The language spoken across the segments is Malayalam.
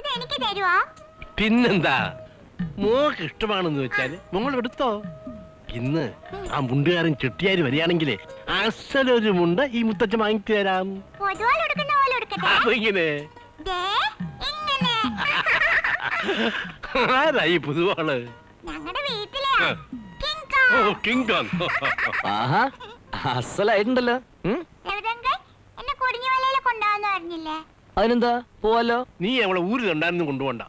ഇത് എനിക്ക് തരുവോ? പിന്നെന്താ? മോക്ക് ഇഷ്ടമാണെന്ന് വെച്ചാൽ മോൾ എടുത്തോ? ഇന്ന് ആ മുണ്ടുകാരൻ ചെട്ടിയാര് വരികയാണെങ്കിലേ അസലൊരു മുണ്ട് ഈ മുത്തച്ഛൻ വാങ്ങിച്ചു തരാം. പൊതുവാൾ എടുക്കുന്ന പോലെ എടുക്കട്ടെ അപ്പൊ ഇങ്ങനെ ദേ, ഇങ്ങനെ. ആരാ ഈ പുതുവാൾ? അസലായിട്ടുണ്ടല്ലോ. കുടിഞ്ഞുവലയിൽ പറഞ്ഞില്ലേ? അതിനെന്താ? പോവാലോ? നീ അവളെ ഊര് ഉണ്ടായിരുന്നു കൊണ്ടുപോണ്ട.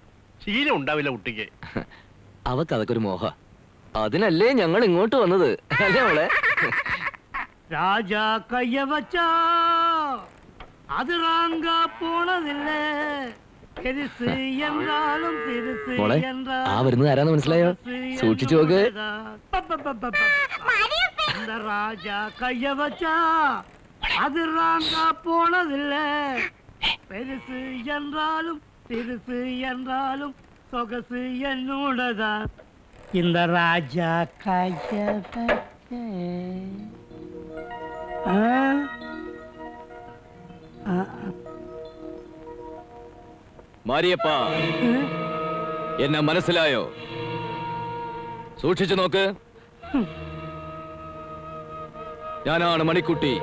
ശീലം ഉണ്ടാവില്ല കുട്ടിക്ക്. അവക്ക് അതൊക്കെ ഒരു മോഹ. അതിനല്ലേ ഞങ്ങൾ ഇങ്ങോട്ട് വന്നത്? അല്ലേ അവളെ രാജാ കയ്യ വച്ചാ അത് ആ വരുന്നത് ആരാന്ന് മനസ്സിലായോ? സൂക്ഷിച്ചു നോക്ക്. രാജാ കയ്യ വച്ചാ അത് റാങ്കാ പോണതില്ലേ? பெருசு என்றாலும் சிறுசு என்றாலும் சொகசு என்னோடதான் இந்த ராஜா கைய வச்சேன். ஆ? ஆ, മാരിയപ്പ എന്നെ മനസ്സിലായോ സൂക്ഷിച്ചു നോക്ക് ഞാനാണ് മണിക്കുട്ടി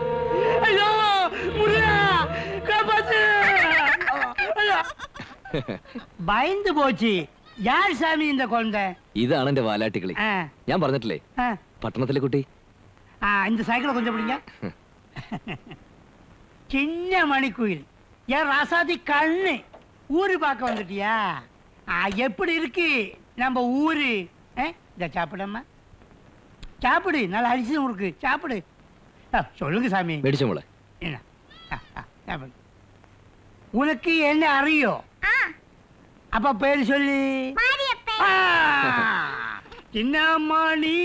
பயந்து போச்சு யார் சாமி இந்த குழந்தை ഇതാണ് എന്റെ വാലാട്ടികളി ஆ, ഞാൻ പറഞ്ഞിട്ടില്ലേ ஆ, പട്ടണത്തിലെ കുട്ടി ஆ, இந்த சைக்கிளை கொஞ்சம் பிடிங்க சின்ன மணிக்குயில் என் ராசாதி கண்ணு ஊரு பார்க்க வந்துட்டியா ஆ, எப்படி இருக்கு நம்ம ஊரு ஆ, இத சாப்பிடம்மா சாப்பிடு நல்லா அரிசி இருக்கு சாப்பிடு ஆ, சொல்லுங்க சாமி മേടിച്ചോ മോളെ என்ன ஆ, ஆ, சாப்பிடு உனக்கு என்ன அறியும் ആ அப்ப பேர் சொல்லு മറിയപ്പേ ஆ, சின்ன மணி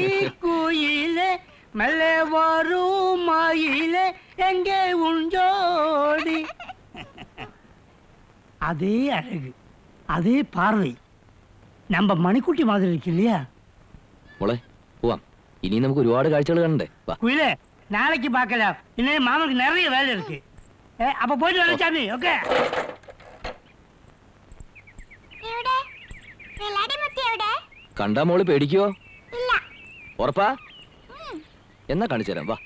குயிலே மெல்ல வரும் மயிலே எங்கே உஞ்சோடி அதே அழகு அதே பார்வை நம்ம மணிக்குட்டி மாதிரி இருக்கு இல்லையா മോളെ പോവാം ഇനി നമുക്ക് ഒരുപാട് കാഴ്ചകൾ കാണണ്ടേ വാ குயிலே நாளைக்கு பார்க்கலாம் இன்னும் மாமனுக்கு நிறைய வேலை இருக்கு ஏ, அப்ப போயிட்டு കണ്ടാ മോൾ പേടിക്കോ ഉറപ്പാ? എന്നാ കാണിച്ചു തരാം വാ.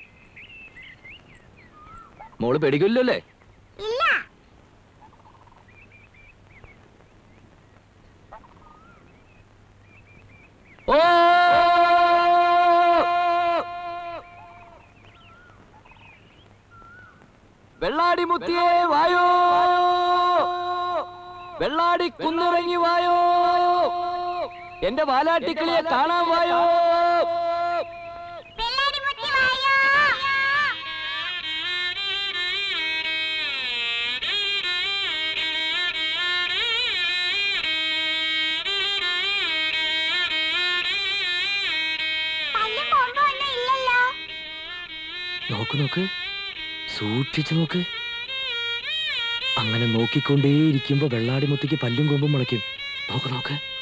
മോൾ പേടിക്കില്ലോ അല്ലേ ഓ! വെള്ളാടി മുത്തിയേ വായോ? വെള്ളാടി കുന്നിറങ്ങി വായോ? എന്റെ വാലാട്ടിക്കിളിയെ കാണാൻ വായോ? വെള്ളാടി മുത്തി വായോ? പല്ലും കൊമ്പും ഇല്ലല്ലോ. നോക്ക് നോക്ക്. സൂക്ഷിച്ചു നോക്ക്. അങ്ങനെ നോക്കിക്കൊണ്ടേയിരിക്കുമ്പോ വെള്ളാടി മുത്തിക്ക് പല്ലും കൊമ്പും മുളയ്ക്കും. നോക്ക് നോക്ക്.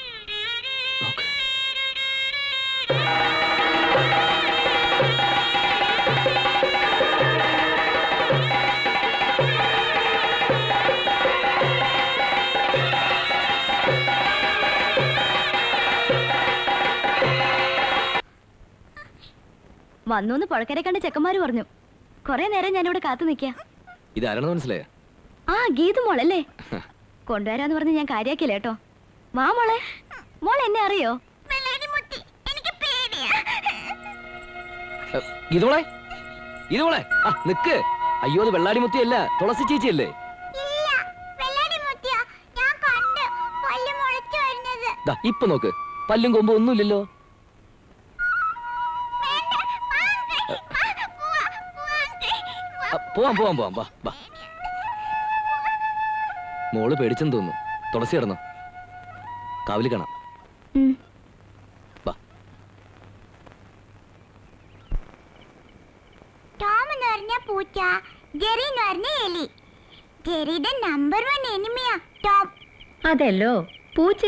വന്നൂന്ന് പുഴക്കരെ കണ്ട് ചെക്കന്മാര് പറഞ്ഞു. കൊറേ നേരം ഞാനിവിടെ കാത്തു നിക്ക. ഇതാരാണെന്ന് മനസ്സിലായോ? ആ ഗീതു മോളല്ലേ? കൊണ്ടുവരാന്ന് പറഞ്ഞ് ഞാൻ കാര്യാക്കില്ല കേട്ടോ. വാ മോളെ. മോൾ എന്നെ അറിയോ? വെള്ളാടി ഇതുമോളെ ഇതുമോളെ ആ നിക്ക്. അയ്യോ അത് വെള്ളാടി മുത്തിയല്ല. തുളസി ചേച്ചിയല്ലേ? ഇല്ല വെള്ളാടി മുത്തിയാ. ഞാൻ കണ്ട് പല്ല് മുളച്ചു വരുന്നത്. ദാ ഇപ്പൊ നോക്ക്. പല്ലും കൊമ്പും ഒന്നുമില്ലല്ലോ. പോവാം പോവാം പോവാം. വാ വാ. മോൾ പേടിച്ചെന്ന് തോന്നുന്നു. തുളസി കിടന്നോ? കാവലി കാണാം. ഉം. ടോം എന്ന് പറഞ്ഞ പൂച്ച. ജെറി എന്ന് പറഞ്ഞ എലി. ജെറിയുടെ നമ്പർ വൺ എനിമിയാ ടോം. അതെല്ലോ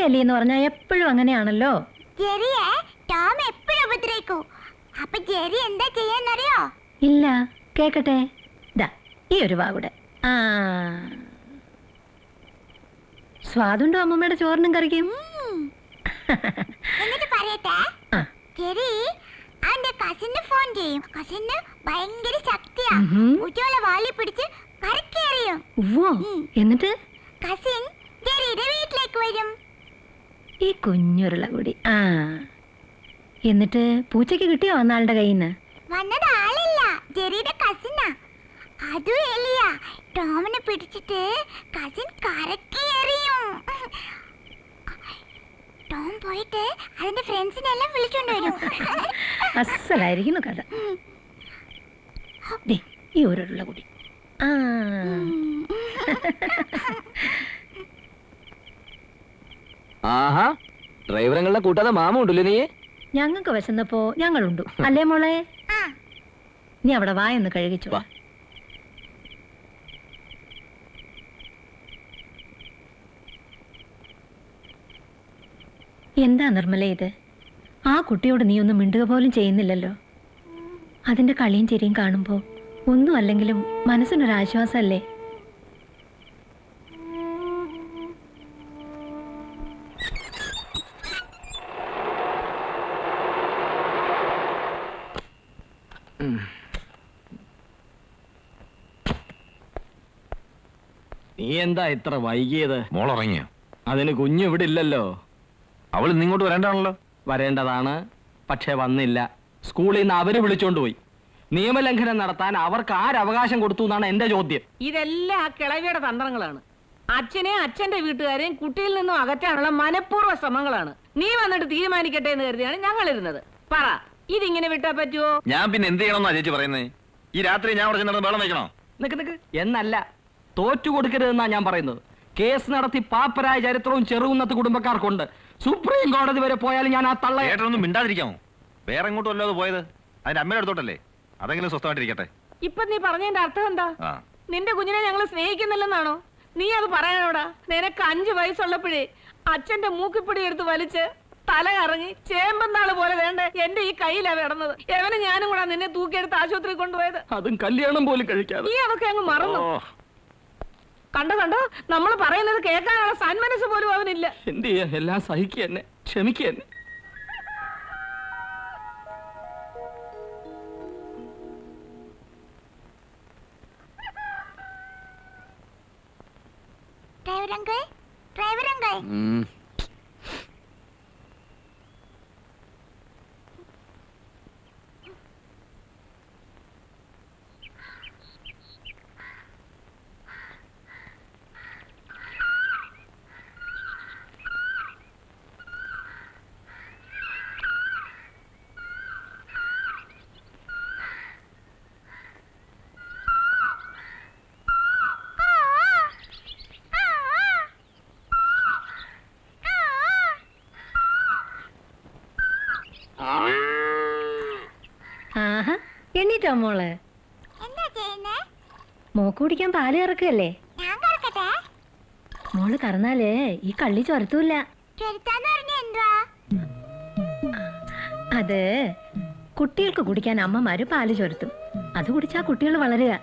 എലി എന്ന് പറഞ്ഞാൽ എപ്പോഴും അങ്ങനെയാണല്ലോ. ജെറിയെ ടോം എപ്പോഴും ഉപദ്രവിക്കൂ. അപ്പൊ ജെറി എന്താ ചെയ്യാന്നറിയോ? ഇല്ല. കേക്കട്ടെ. ഈ ഒരു വാവിടെ ആ. സ്വാദുണ്ടോ അമ്മമ്മയുടെ ചോറിനും കറിക്കും? എന്നിട്ട് പറയട്ടെ. ജെറി അവന്റെ കസിന് ഫോൺ ചെയ്യും. കസിന് ഭയങ്കര ശക്തിയാ. ഉഹും. വാളി പിടിച്ച് കറക്കേറിയും ഉവ്വോ? എന്നിട്ട്? കസിൻ ജെറിയുടെ വീട്ടിലേക്ക് വരും. ഈ കുഞ്ഞുരുള കൂടി ആ. എന്നിട്ട് പൂച്ചയ്ക്ക് കിട്ടിയോ അന്നാളുടെ കയ്യിൽ നിന്ന് വന്നത് ആളില്ല. ജെറിയുടെ കസിനാ അതും എലിയ. ടോമിനെ പിടിച്ചിട്ട് കസിൻ കരക്കി എറിയും. ടോം പോയിട്ട് അതിന്റെ ഫ്രണ്ട്സിനെ എല്ലാം വിളിച്ചോണ്ട് വരും. അസലായിരിക്കുന്നു കഥ. ഈ ഒരുള്ള കൂടി. ആ. ആഹാ ഡ്രൈവറങ്ങളെ കൂട്ടാതെ മാമ ഉണ്ടല്ലോ നീ ഞങ്ങൾക്ക് വിശന്നപ്പോ ഞങ്ങളുണ്ട്. അല്ലേ മോളെ? നീ അവിടെ വായൊന്ന് കഴുകിച്ചോ. വാ. എന്താ നിർമ്മല ഇത്? ആ കുട്ടിയോട് നീ ഒന്നും മിണ്ടുക പോലും ചെയ്യുന്നില്ലല്ലോ. അതിന്റെ കളിയും ചിരിയും കാണുമ്പോ ഒന്നും അല്ലെങ്കിലും മനസ്സിനൊരാശ്വാസമല്ലേ നീ എന്താ ഇത്ര വൈകിയത്? മോളുറങ്ങിയോ? അതിന് കുഞ്ഞു ഇവിടെ ഇല്ലല്ലോ. അവൾ ഇന്നിങ്ങോട്ട് വരേണ്ടതാണല്ലോ. വരേണ്ടതാണ്. പക്ഷേ വന്നില്ല. സ്കൂളിൽ നിന്ന് അവർ വിളിച്ചോണ്ട് പോയി. നിയമലംഘനം നടത്താൻ അവർക്ക് ആരവകാശം കൊടുത്തു എന്നാണ് എന്റെ ചോദ്യം. ഇതെല്ലാം ആ കിളവിയുടെ തന്ത്രങ്ങളാണ്. അച്ഛനെ അച്ഛന്റെ വീട്ടുകാരെയും കുട്ടിയിൽ നിന്നും അകറ്റാനുള്ള മനഃപൂർവ ശ്രമങ്ങളാണ്. നീ വന്നിട്ട് തീരുമാനിക്കട്ടെ എന്ന് കരുതിയാണ് ഞങ്ങൾ ഇരുന്നത് പറ ഇതിങ്ങനെ വിട്ടാ പറ്റുമോ ഞാൻ പിന്നെ എന്ത് ചെയ്യണമെന്നാ ചേച്ചി പറയുന്നത് ഈ രാത്രി ഞാൻ അവിടെ ചെന്നിട്ട് വെള്ളം വെക്കണോ? നിക്ക് നിക്ക്. എന്നല്ല. തോറ്റു കൊടുക്കരുതെന്നാ ഞാൻ പറയുന്നത്. കേസ് നടത്തി പാപ്പരായ ചരിത്രവും ചെറുകുന്നത്ത് കുടുംബക്കാർക്കുണ്ട്. സുപ്രീം കോടതി വരെ പോയാലും ഞാൻ ആ തള്ള ഏട്ടനൊന്നും മിണ്ടാതിരിക്കാമോ? വേറെ എങ്ങോട്ടും അല്ലാതെ പോയത്? അതിന്റെ അമ്മയുടെ അടുത്തോട്ടല്ലേ? അതെങ്കിലും സ്വസ്ഥമായിട്ടിരിക്കട്ടെ. ഇപ്പൊ നീ പറഞ്ഞതിന്റെ അർത്ഥം എന്താ? ആ. നിന്റെ കുഞ്ഞിനെ ഞങ്ങൾ സ്നേഹിക്കുന്നില്ലെന്നാണോ? നീ അത് പറയാനോടാ? നിനക്ക് അഞ്ചു വയസ്സുള്ളപ്പോഴേ അച്ഛന്റെ മൂക്കിപ്പൊടി എടുത്ത് വലിച്ച് തല കറങ്ങി ചേമ്പന്നാൾ പോലെ വേണ്ട എന്റെ ഈ കയ്യിലാ കിടന്നത്? എവനെ ഞാനും കൂടെ നിന്നെ തൂക്കിയെടുത്ത് ആശുപത്രി കൊണ്ടുപോയത്? അതും കല്യാണം പോലും കഴിക്കാതെ. നീ അതൊക്കെ അങ്ങ് മറന്നു? കണ്ടോ കണ്ടോ? നമ്മൾ പറയുന്നത് കേൾക്കാനുള്ള സന്മനസ് പോലും അവനില്ല. എന്ത് ചെയ്യാൻ എല്ലാം സഹിക്കുക തന്നെ ക്ഷമിക്കുക തന്നെ ഡ്രൈവർ അങ്കിൾ ഡ്രൈവർ അങ്കിൾ ഉം. ആഹാ എണ്ണീറ്റോ മോൾ? മോക്ക് കുടിക്കാൻ പാൽ കറക്കല്ലേ മോൾ കറന്നാലേ ഈ കള്ളി ചൊരത്തൂല്ല. അത് കുട്ടികൾക്ക് കുടിക്കാൻ അമ്മമാര് പാൽ ചൊരത്തും. അത് കുടിച്ചാ കുട്ടികൾ വളരുക.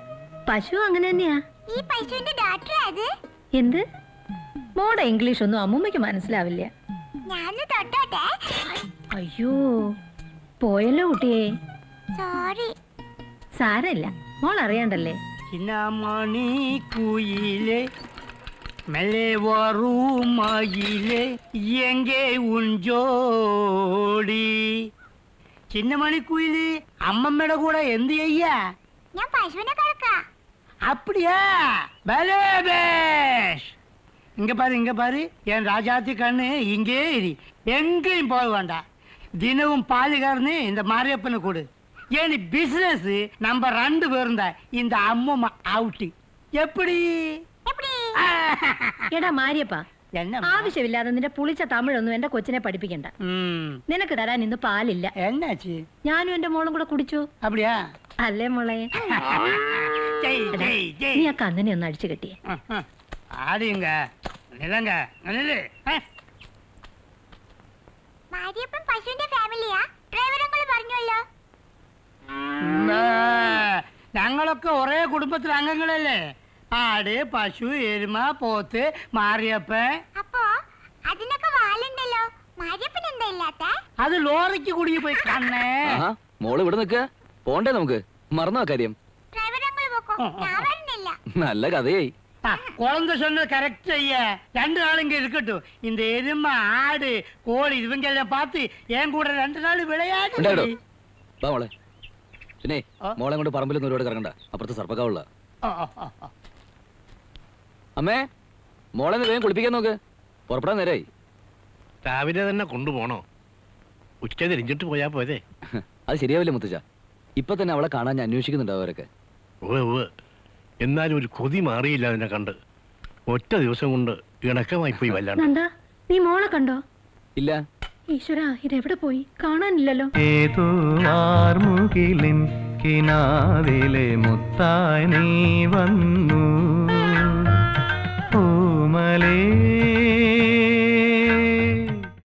പശു അങ്ങനെ തന്നെയാ. ഈ പശുവിന്റെ ഡോക്ടർ അത്? എന്ത്? മോടെ ഇംഗ്ലീഷ് ഒന്നും അമ്മൂമ്മയ്ക്ക് മനസ്സിലാവില്ല. അയ്യോ പോയല്ലോ കുട്ടിയെ. സോറി. സാരമില്ല മോൾ അറിയണ്ടല്ലേ ചിന്നമണി കുയിലെ മെല്ലെ വറുമയിലെ എങ്കെ ഉഞ്ചോടി ചിന്നമണി കുയില് അമ്മമ്മയുടെ കൂടെ എന്ത് ചെയ്യാ ഞാൻ പശുവിനെ കറക്കാം அப்படியா பலே பேஷ் இங்க பாரு இங்க பாரு என் ராஜாத்தி கண்ணு இங்கே இரு எங்கேயும் போக வேண்டாம் தினமும் பால் கறந்து இந்த மாரியப்பனை கொடு ஏன் பிசினஸ் நம்ம ரெண்டு பேரும் தான் இந்த அம்மம்மா அவுட்டு எப்படி எப்படி എടാ മാരിയപ്പ என்ன ആവശ്യമില്ലാതെ നിന്റെ പുളിച്ച തമിഴൊന്നും എന്റെ കൊച്ചിനെ പഠിപ്പിക്കണ്ട ம் നിനക്ക് തരാൻ ഇന്ന് പാലില്ല என்னாச்சு ഞാനും എന്റെ മോളും കൂടെ കുടിച്ചു அப்படியா അല്ലേ മോളെ ஜெய் ஜெய் ஜெய் നീ ആ കന്നിനെ ഒന്ന് അടിച്ചു കെട്ടിയേ ஆடியுங்க நிலங்க நில்லு ஆ. മാരിയപ്പൻ പശുവിന്റെ ഫാമിലിയാ ഡ്രൈവർ അങ്കിൾ പറഞ്ഞല്ലോ ഉം, ആ, ഞങ്ങളൊക്കെ ഒരേ കുടുംബത്തിലെ അംഗങ്ങളല്ലേ ആട് പശു എരുമ പോത്ത് മാറിയപ്പൻ അപ്പോ അതിനൊക്കെ വാലുണ്ടല്ലോ മാര്യപ്പൻ എന്താ ഇല്ലാത്ത അത് ലോറിക്ക് കുടുങ്ങി പോയി കണ്ണേ ആഹാ മോള് ഇവിടെ നിൽക്ക പോണ്ടേ നമുക്ക് മറന്നോ കാര്യം ഡ്രൈവർ അങ്ങൾ പോക്കോ ഞാൻ വരുന്നില്ല നല്ല കഥയായി ஆ, குழந்தை சொன்னது கரெக்ட் ஐயா ரெண்டு நாள் இங்க இருக்கட்டும் இந்த எருமை ஆடு கோழி இவங்க எல்லாம் பார்த்து என் கூட ரெண்டு நாள் விளையாடு ഉണ്ടായിടോ വാ മോളെ പിന്നെ മോളെ കൊണ്ട് പറമ്പിലൊന്നും ഒരുപാട് കറങ്ങണ്ട. അപ്പുറത്ത് സർപ്പക്കാവുള്ള. അമ്മേ മോളെ വേഗം കുളിപ്പിക്കാൻ നോക്ക്. പുറപ്പെടാൻ നേരായി. രാവിലെ തന്നെ കൊണ്ടുപോണോ? ഉച്ച തിരിഞ്ഞിട്ട് പോയാ പോയതേ അത് ശരിയാവില്ല മുത്തച്ഛ. ഇപ്പൊ തന്നെ അവളെ കാണാൻ ഞാൻ അന്വേഷിക്കുന്നുണ്ട് അവരൊക്കെ. ഓ ഓ എന്നാലും ഒരു കൊതി മാറിയില്ല അതിനെ കണ്ട്. ഒറ്റ ദിവസം കൊണ്ട് ഇണക്കമായി പോയി വല്ലാണ്ട്. നീ മോളെ കണ്ടോ? ഇല്ല. ഈശ്വര ഇതെവിടെ പോയി? കാണാനില്ലല്ലോ. ഏതോ ആർമുകിലിൻ കിനാവിലെ മുത്തായി നീ വന്നു. ഓമലേ